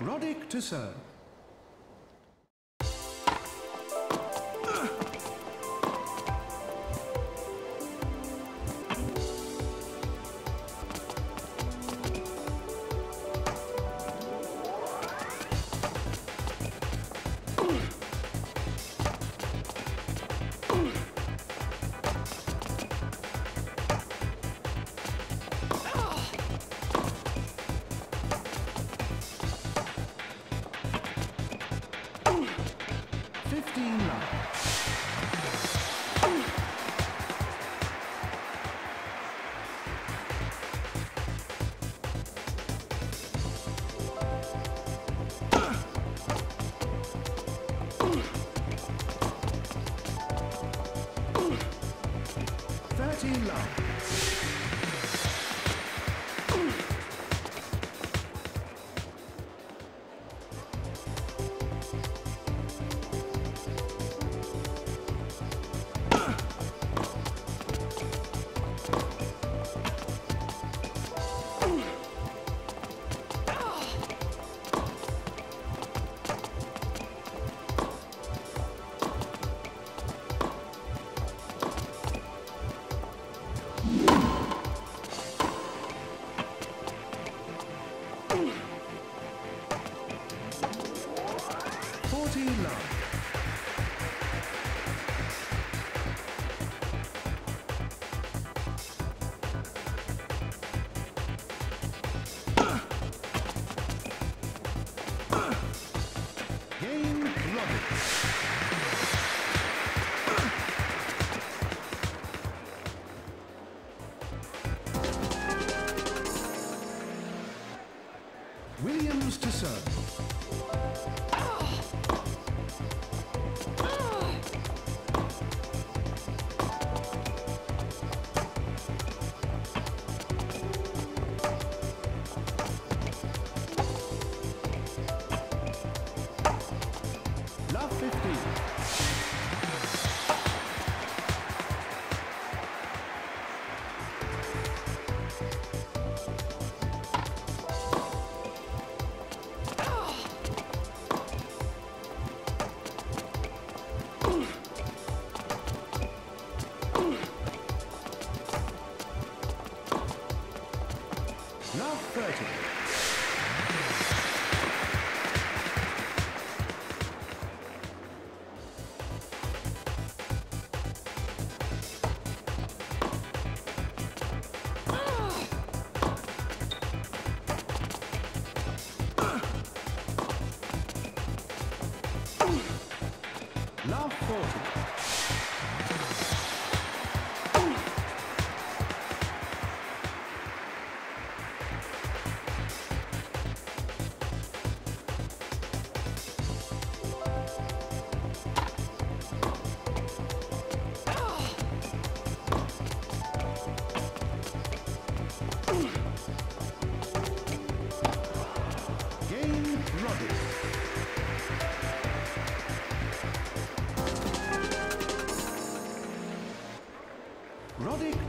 Roddick to serve. Thirteen love. comes to serve. 40.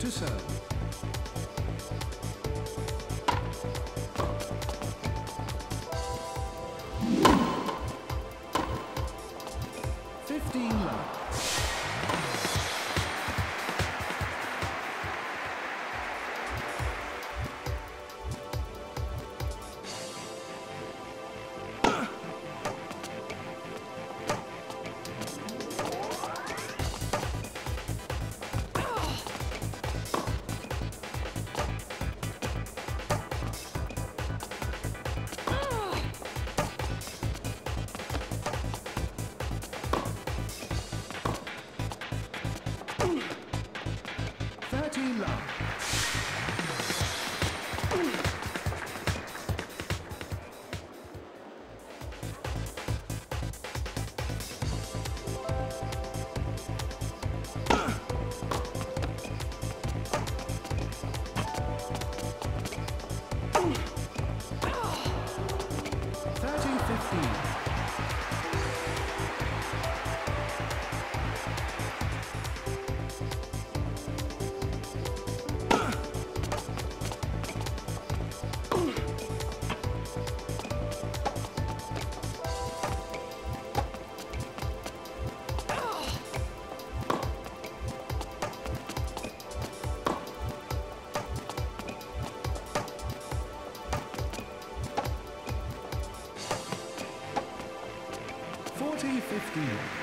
Producer. 15.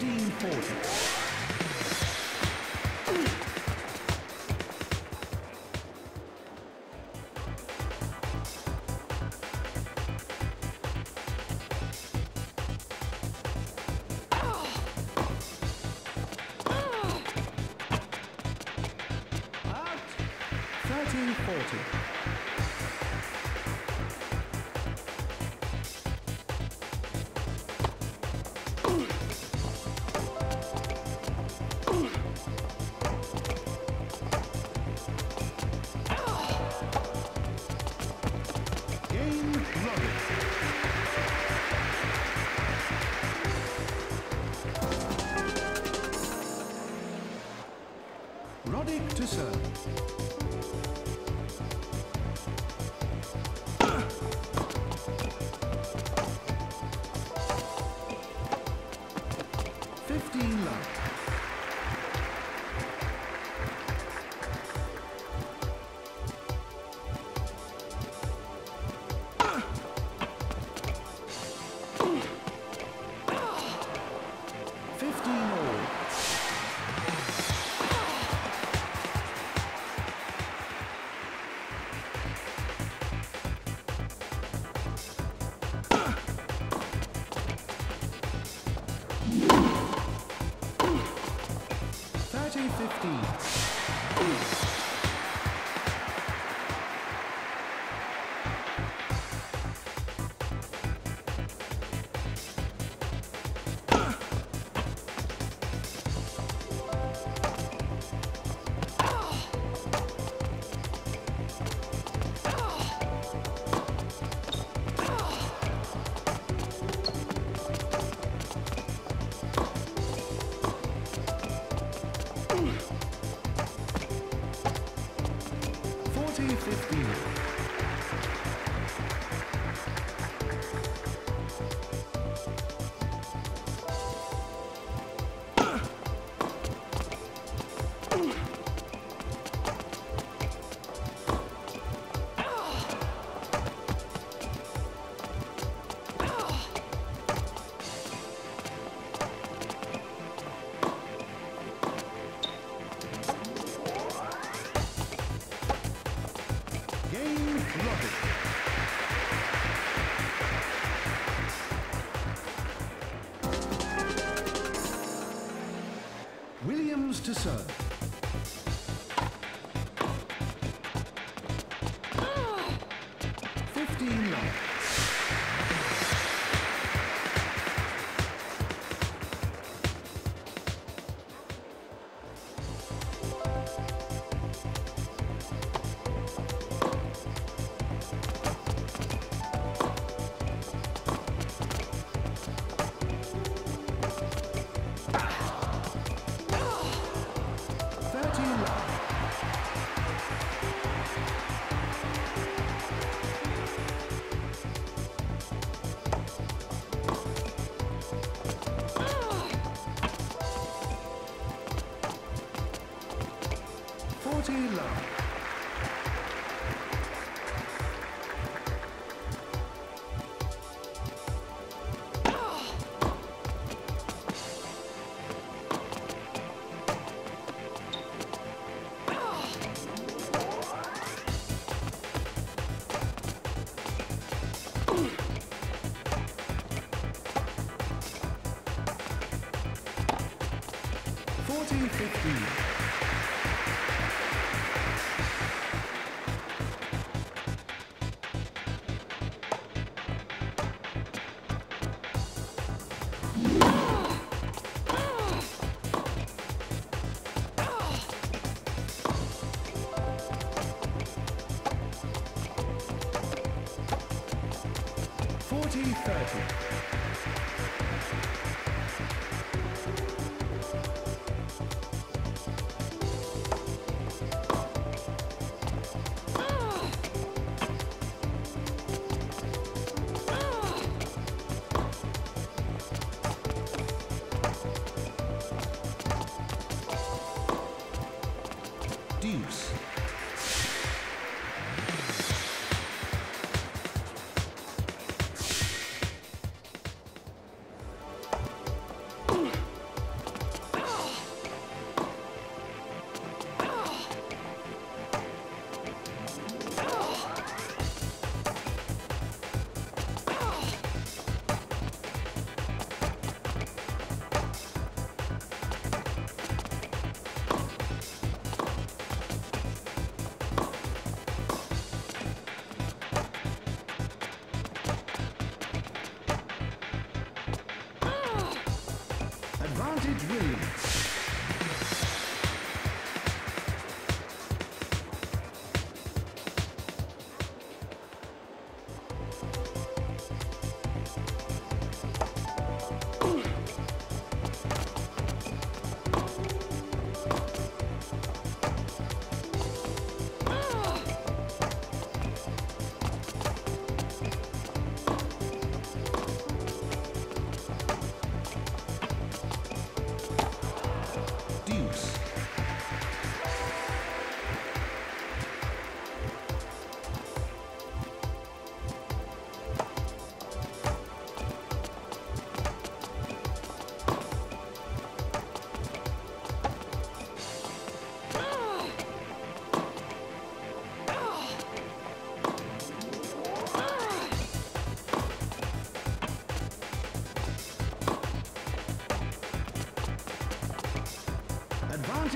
1540. To serve. 2030.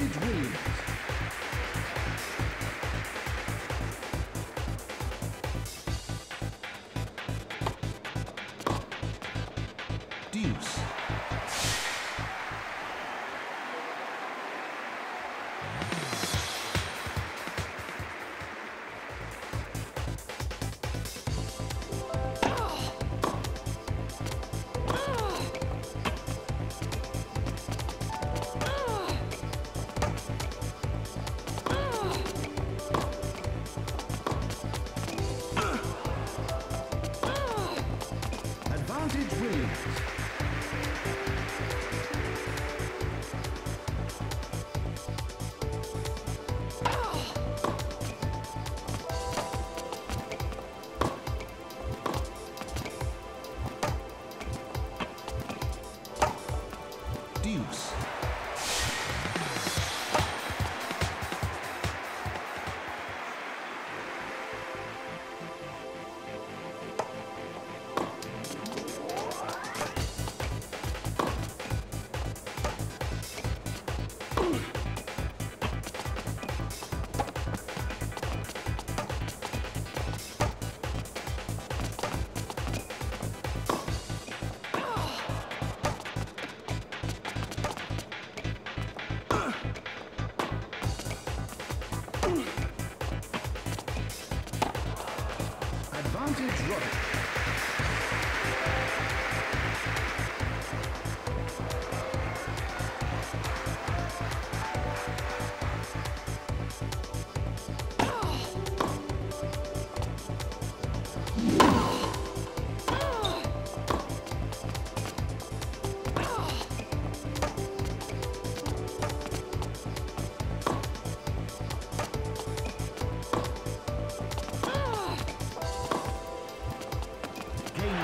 Advantage Williams. advantage runner.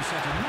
set in